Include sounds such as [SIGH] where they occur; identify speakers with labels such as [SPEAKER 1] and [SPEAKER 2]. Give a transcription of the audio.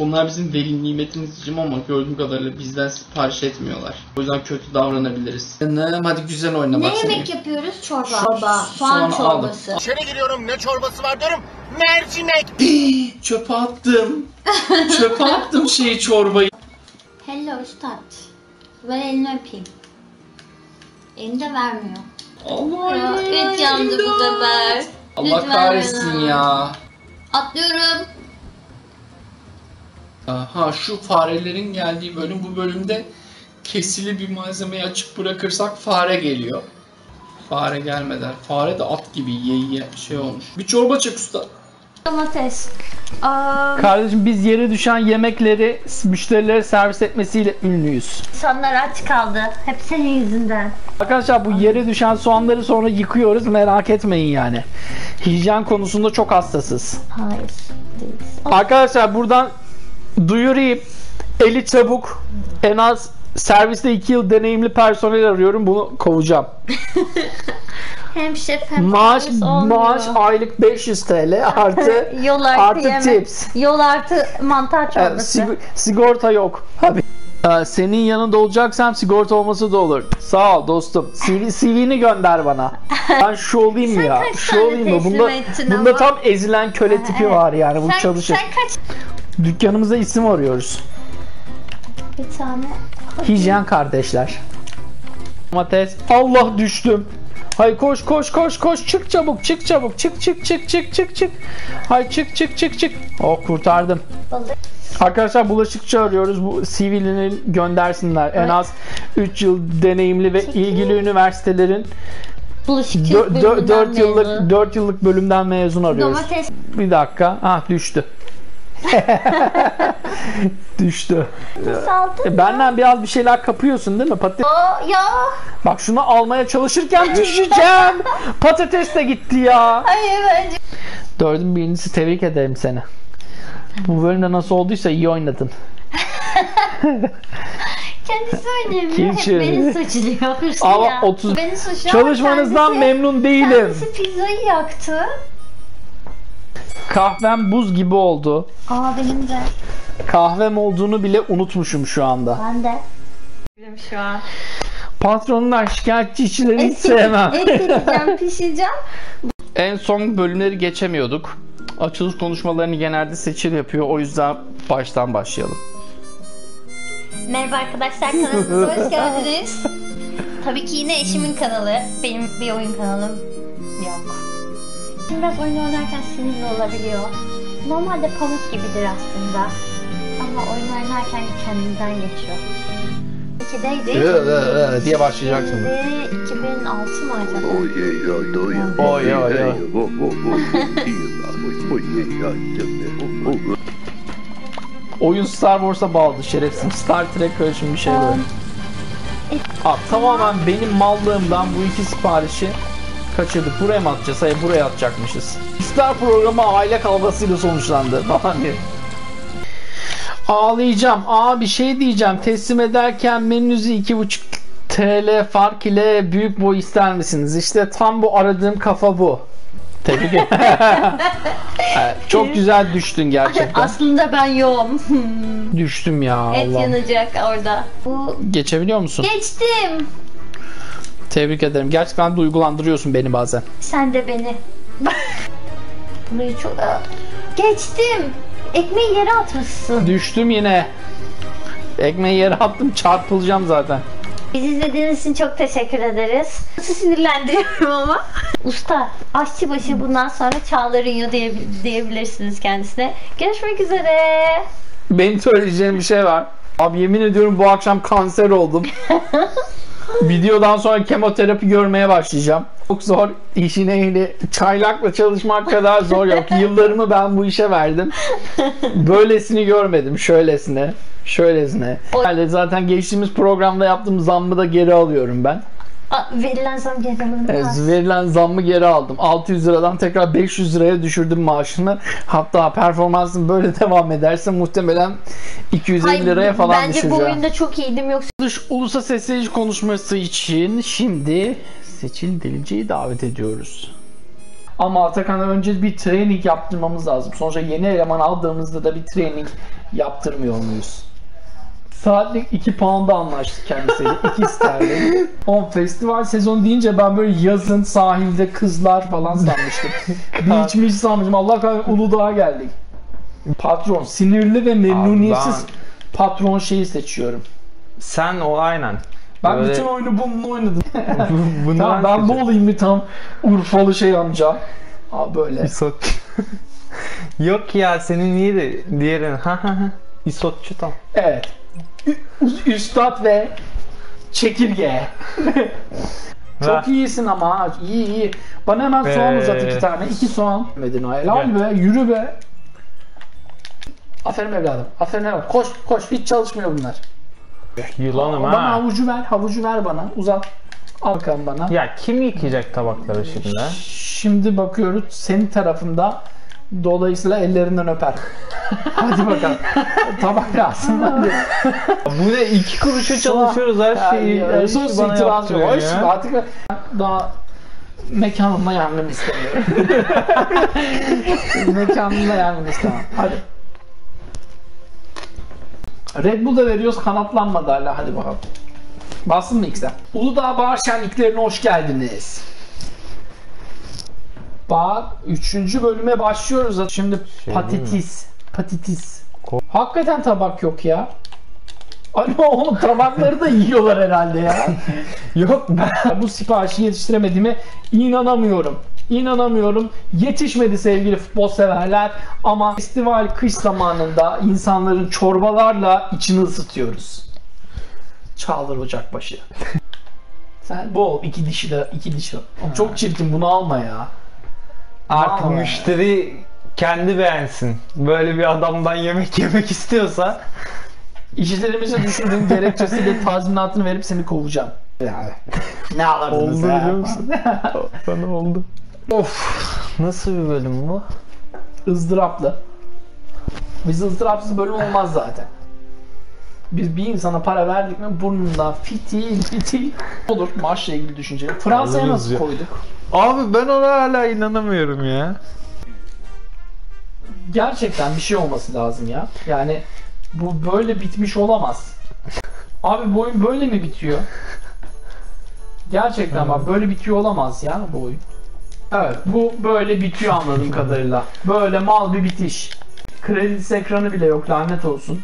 [SPEAKER 1] Onlar bizim veli nimetimiz diyeceğim ama gördüğüm kadarıyla bizden sipariş etmiyorlar. O yüzden kötü davranabiliriz. Canım hadi güzel oyna
[SPEAKER 2] Ne
[SPEAKER 1] bak seni.
[SPEAKER 2] yemek yapıyoruz? Çorba.
[SPEAKER 1] Çorba.
[SPEAKER 2] Soğan
[SPEAKER 1] aldım.
[SPEAKER 2] çorbası.
[SPEAKER 3] İçeri giriyorum ne çorbası var diyorum. Mercimek.
[SPEAKER 1] Çöpe attım. [LAUGHS] Çöpe attım şeyi çorbayı.
[SPEAKER 2] Hello üstad. Ver elini öpeyim. Elini de vermiyor.
[SPEAKER 1] Allah
[SPEAKER 2] Ya, et yandı bu sefer.
[SPEAKER 1] Allah
[SPEAKER 2] Lütfen
[SPEAKER 1] kahretsin
[SPEAKER 2] bana.
[SPEAKER 1] ya.
[SPEAKER 2] Atlıyorum.
[SPEAKER 1] Aha şu farelerin geldiği bölüm bu bölümde kesili bir malzemeyi açık bırakırsak fare geliyor. Fare gelmeden. Fare de at gibi ye ye şey olmuş. Bir çorba çek usta.
[SPEAKER 2] Domates. Aa,
[SPEAKER 4] Kardeşim biz yere düşen yemekleri müşterilere servis etmesiyle ünlüyüz.
[SPEAKER 2] insanlar aç kaldı. Hep senin yüzünden.
[SPEAKER 4] Arkadaşlar bu yere düşen soğanları sonra yıkıyoruz merak etmeyin yani. Hijyen konusunda çok hassasız.
[SPEAKER 2] Hayır. Değiliz.
[SPEAKER 4] Arkadaşlar buradan duyurayım. Eli çabuk en az serviste 2 yıl deneyimli personel arıyorum bunu kovacağım. [LAUGHS]
[SPEAKER 2] Hem şef hem
[SPEAKER 4] Maaş
[SPEAKER 2] olmuyor.
[SPEAKER 4] maaş aylık 500 TL artı [LAUGHS]
[SPEAKER 2] Yol artı,
[SPEAKER 4] artı
[SPEAKER 2] yemek.
[SPEAKER 4] tips.
[SPEAKER 2] Yol artı mantar çorbası.
[SPEAKER 4] sig- sigorta yok. Abi. Ee, Senin yanında olacaksam sigorta olması da olur. Sağ ol dostum. CV, CV'ni gönder bana. [LAUGHS] Ben şu olayım mı ya? Şu olayım mı? Bunda, bunda
[SPEAKER 2] ama?
[SPEAKER 4] tam ezilen köle tipi var yani. Bu çalışır.
[SPEAKER 2] sen kaç?
[SPEAKER 4] Dükkanımıza isim arıyoruz.
[SPEAKER 2] Bir tane.
[SPEAKER 4] Hijyen kardeşler. Domates. Allah düştüm. Hay koş koş koş koş çık çabuk çık çabuk çık çık çık çık çık çık. Hay çık çık çık çık. Oh kurtardım.
[SPEAKER 2] Balık.
[SPEAKER 4] Arkadaşlar bulaşıkçı arıyoruz. Bu CV'lerini göndersinler. En
[SPEAKER 2] Evet.
[SPEAKER 4] az 3 yıl deneyimli ve ilgili üniversitelerin
[SPEAKER 2] Bulaşıkçı
[SPEAKER 4] 4
[SPEAKER 2] bölümünden
[SPEAKER 4] yıllık
[SPEAKER 2] mezun.
[SPEAKER 4] 4 yıllık bölümden mezun arıyoruz.
[SPEAKER 2] Domates.
[SPEAKER 4] Bir dakika. Ah düştü. [LAUGHS] düştü.
[SPEAKER 2] Aldın.
[SPEAKER 4] E, benden biraz bir şeyler kapıyorsun değil mi? Patates.
[SPEAKER 2] Aa, ya.
[SPEAKER 4] Bak şunu almaya çalışırken [LAUGHS] düşeceğim. Patates de gitti ya.
[SPEAKER 2] Hayır bence.
[SPEAKER 4] Dördün birincisi tebrik ederim seni. Bu bölümde nasıl olduysa iyi oynadın. [LAUGHS]
[SPEAKER 2] Kendisi önemli.
[SPEAKER 4] Kim
[SPEAKER 2] Hep beni suçluyor.
[SPEAKER 4] Ama
[SPEAKER 2] ya.
[SPEAKER 4] 30
[SPEAKER 2] Beni suçluyor ama
[SPEAKER 4] Çalışmanızdan
[SPEAKER 2] kendisi-
[SPEAKER 4] memnun değilim.
[SPEAKER 2] Kendisi pizzayı yaktı.
[SPEAKER 4] Kahvem buz gibi oldu.
[SPEAKER 2] Aa benim de.
[SPEAKER 4] Kahvem olduğunu bile unutmuşum şu anda.
[SPEAKER 2] Ben de. Benim şu an.
[SPEAKER 4] Patronundan şikayetçi işçileri hiç sevmem. [LAUGHS]
[SPEAKER 2] Pişireceğim.
[SPEAKER 1] En son bölümleri geçemiyorduk. Açılış konuşmalarını genelde seçil yapıyor. O yüzden baştan başlayalım.
[SPEAKER 2] Merhaba arkadaşlar kanalımıza hoş [LAUGHS] geldiniz. Tabii ki yine eşimin kanalı. Benim bir oyun kanalım yok. Şimdi biraz oyun oynarken sinirli olabiliyor. Normalde pamuk gibidir aslında. Ama oyun oynarken kendinden geçiyor. 2'deydi.
[SPEAKER 1] diye başlayacaksın.
[SPEAKER 2] Şimdi 2006 mı acaba?
[SPEAKER 1] Oy oy oy.
[SPEAKER 4] Oyun Star Wars'a bağlı şerefsiz. Star Trek karışım bir şey böyle. Abi tamamen benim mallığımdan bu iki siparişi kaçırdık. Buraya mı atacağız? Hayır buraya atacakmışız. Star programı aile kavgasıyla sonuçlandı [LAUGHS] falan diye. Ağlayacağım. Aa bir şey diyeceğim. Teslim ederken menünüzü 2,5 TL fark ile büyük boy ister misiniz? İşte tam bu aradığım kafa bu. Tebrik ederim. [LAUGHS] Evet, Çok güzel düştün gerçekten.
[SPEAKER 2] Aslında ben yoğum.
[SPEAKER 4] Düştüm ya
[SPEAKER 2] Et
[SPEAKER 4] Allah.
[SPEAKER 2] yanacak orada. Bu
[SPEAKER 4] Geçebiliyor musun?
[SPEAKER 2] geçtim.
[SPEAKER 4] Tebrik ederim. Gerçekten duygulandırıyorsun beni bazen.
[SPEAKER 2] Sen de beni. [LAUGHS] Burayı çok... Geçtim. Ekmeği yere atmışsın.
[SPEAKER 4] Düştüm yine. Ekmeği yere attım çarpılacağım zaten.
[SPEAKER 2] Bizi izlediğiniz için çok teşekkür ederiz. Nasıl sinirlendiriyorum ama. [LAUGHS] Usta, aşçıbaşı bundan sonra Çağlar Ünlü diye, diyebilirsiniz kendisine. Görüşmek üzere.
[SPEAKER 4] Benim söyleyeceğim bir şey var. Abi yemin ediyorum bu akşam kanser oldum. [LAUGHS] Videodan sonra kemoterapi görmeye başlayacağım. Çok zor. İşin ehli çaylakla çalışmak kadar zor yok. [LAUGHS] Yıllarımı ben bu işe verdim. Böylesini görmedim. Şöylesine. Şöylesine. Zaten geçtiğimiz programda yaptığım zammı da geri alıyorum ben.
[SPEAKER 2] Verilen zam geri
[SPEAKER 4] Evet,
[SPEAKER 2] alınmaz.
[SPEAKER 4] verilen zammı geri aldım. 600 liradan tekrar 500 liraya düşürdüm maaşını. Hatta performansım böyle [LAUGHS] devam ederse muhtemelen 250
[SPEAKER 2] Ay,
[SPEAKER 4] liraya falan
[SPEAKER 2] Bence bu
[SPEAKER 4] düşüreceğim.
[SPEAKER 2] oyunda çok iyiydim yoksa
[SPEAKER 4] Dış ulusa sesleyici konuşması için şimdi Seçil Delici'yi davet ediyoruz. Ama Atakan'a önce bir training yaptırmamız lazım. Sonuçta yeni eleman aldığımızda da bir training yaptırmıyor muyuz? Saatlik 2 pound'a anlaştık kendisiyle. 2 [LAUGHS] sterlin. 10 festival sezonu deyince ben böyle yazın sahilde kızlar falan sanmıştım. [LAUGHS] Beach beach sanmıştım. Allah kahretsin Uludağ'a geldik. Patron sinirli ve memnuniyetsiz patron şeyi seçiyorum.
[SPEAKER 5] Sen o aynen.
[SPEAKER 4] Ben
[SPEAKER 5] Böyle-
[SPEAKER 4] bütün oyunu bununla oynadım. [LAUGHS]
[SPEAKER 5] Bunu
[SPEAKER 4] tamam ben bu olayım bir tam Urfalı şey amca. Aa böyle.
[SPEAKER 5] İsot. Yok ya senin niye de diğerin ha ha ha. İsotçu tam.
[SPEAKER 4] Evet. Üstad ve çekirge. [LAUGHS] Çok iyisin ama iyi iyi. Bana hemen soğan
[SPEAKER 5] Ee,
[SPEAKER 4] uzat iki tane. İki soğan. Medine helal be yürü be. Aferin evladım. Aferin evladım. Koş koş hiç çalışmıyor bunlar.
[SPEAKER 5] Yılanım
[SPEAKER 4] Bana
[SPEAKER 5] ha.
[SPEAKER 4] havucu ver. Havucu ver bana. Uzat. Al bakalım bana.
[SPEAKER 5] Ya kim yıkayacak tabakları şimdi?
[SPEAKER 4] Şimdi bakıyoruz senin tarafında dolayısıyla ellerinden öper. Hadi bakalım. Tabak lazım. Hadi.
[SPEAKER 5] Bu ne iki kuruşa çalışıyoruz her şeyi.
[SPEAKER 4] Yani,
[SPEAKER 5] her şeyi bana
[SPEAKER 4] Hoş,
[SPEAKER 5] ya.
[SPEAKER 4] Artık daha mekanımda yangın istemiyorum. [LAUGHS] mekanımda yangın istemem. Hadi. Red Bull da veriyoruz kanatlanmadı hala. Hadi bakalım. Bastın mı X'e? Uludağ Bahar Şenliklerine hoş geldiniz. Bak 3. bölüme başlıyoruz. Şimdi
[SPEAKER 5] Şey
[SPEAKER 4] patates. Patates. Hakikaten tabak yok ya. Ay [LAUGHS] oğlum tabakları da yiyorlar herhalde ya. [LAUGHS]
[SPEAKER 5] Yok ben.
[SPEAKER 4] Bu siparişi yetiştiremediğime inanamıyorum. İnanamıyorum. Yetişmedi sevgili futbol severler ama festival kış zamanında insanların çorbalarla içini ısıtıyoruz. Çağlar Ocakbaşı. [LAUGHS] Sen bol iki dişi de iki dişi. Çok çirkin bunu alma ya.
[SPEAKER 5] Artık
[SPEAKER 4] Vallahi.
[SPEAKER 5] müşteri kendi beğensin. Böyle bir adamdan yemek [LAUGHS] yemek istiyorsa
[SPEAKER 4] İşlerimizi düşündüğün gerekçesiyle [LAUGHS] tazminatını verip seni kovacağım. Yani. [LAUGHS] Ne alırdınız
[SPEAKER 5] Oldu
[SPEAKER 4] ya?
[SPEAKER 5] biliyor musun? Bana oldu. Of. Nasıl bir bölüm bu?
[SPEAKER 4] ızdıraplı. Biz ızdırapsız bölüm olmaz zaten. Biz bir insana para verdik mi burnunda fitil fitil olur maaşla ilgili düşünce. Fransa'ya nasıl koyduk?
[SPEAKER 5] Abi ben ona hala inanamıyorum ya.
[SPEAKER 4] Gerçekten bir şey olması lazım ya. Yani bu böyle bitmiş olamaz. Abi bu oyun böyle mi bitiyor? Gerçekten bak böyle bitiyor olamaz ya bu oyun. Evet bu böyle bitiyor anladığım kadarıyla. Böyle mal bir bitiş. Kredisi ekranı bile yok lanet olsun.